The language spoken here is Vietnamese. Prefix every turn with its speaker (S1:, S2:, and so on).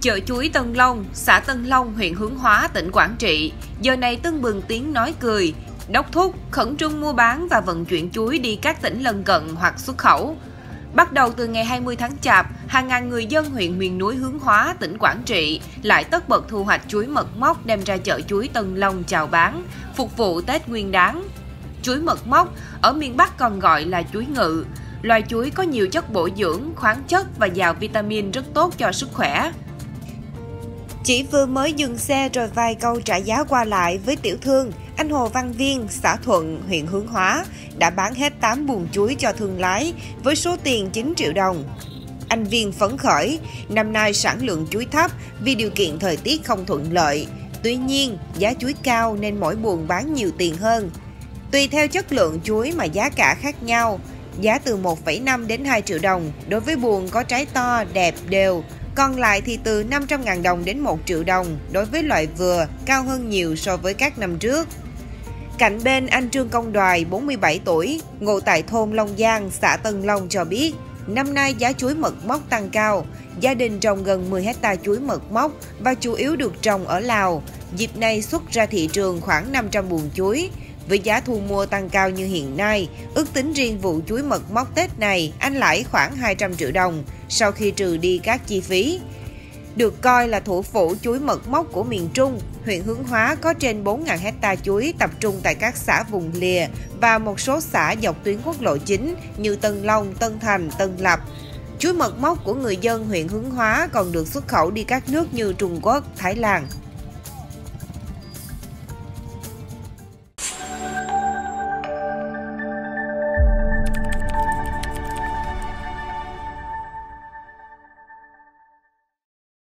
S1: Chợ chuối Tân Long, xã Tân Long, huyện Hướng Hóa, tỉnh Quảng Trị, giờ này tưng bừng tiếng nói cười, đốc thúc khẩn trương mua bán và vận chuyển chuối đi các tỉnh lân cận hoặc xuất khẩu. Bắt đầu từ ngày 20 tháng Chạp, hàng ngàn người dân huyện miền núi Hướng Hóa, tỉnh Quảng Trị lại tất bật thu hoạch chuối mật mốc đem ra chợ chuối Tân Long chào bán, phục vụ Tết Nguyên đán. Chuối mật mốc ở miền Bắc còn gọi là chuối ngự. Loài chuối có nhiều chất bổ dưỡng, khoáng chất và giàu vitamin rất tốt cho sức khỏe.
S2: Chỉ vừa mới dừng xe rồi vài câu trả giá qua lại với tiểu thương, anh Hồ Văn Viên, xã Thuận, huyện Hướng Hóa đã bán hết 8 buồng chuối cho thương lái với số tiền 9 triệu đồng. Anh Viên phấn khởi, năm nay sản lượng chuối thấp vì điều kiện thời tiết không thuận lợi. Tuy nhiên, giá chuối cao nên mỗi buồng bán nhiều tiền hơn. Tùy theo chất lượng chuối mà giá cả khác nhau, giá từ 1,5 đến 2 triệu đồng đối với buồng có trái to, đẹp, đều, còn lại thì từ 500.000 đồng đến 1 triệu đồng đối với loại vừa, cao hơn nhiều so với các năm trước. Cạnh bên anh Trương Công Đoài, 47 tuổi, ngụ tại thôn Long Giang, xã Tân Long cho biết, năm nay giá chuối mật mốc tăng cao. Gia đình trồng gần 10 hecta chuối mật mốc và chủ yếu được trồng ở Lào. Dịp này xuất ra thị trường khoảng 500 buồng chuối. Với giá thu mua tăng cao như hiện nay, ước tính riêng vụ chuối mật mốc Tết này anh lãi khoảng 200 triệu đồng sau khi trừ đi các chi phí. Được coi là thủ phủ chuối mật mốc của miền Trung, huyện Hướng Hóa có trên 4.000 hecta chuối tập trung tại các xã vùng lìa và một số xã dọc tuyến quốc lộ chính như Tân Long, Tân Thành, Tân Lập. Chuối mật mốc của người dân huyện Hướng Hóa còn được xuất khẩu đi các nước như Trung Quốc, Thái Lan.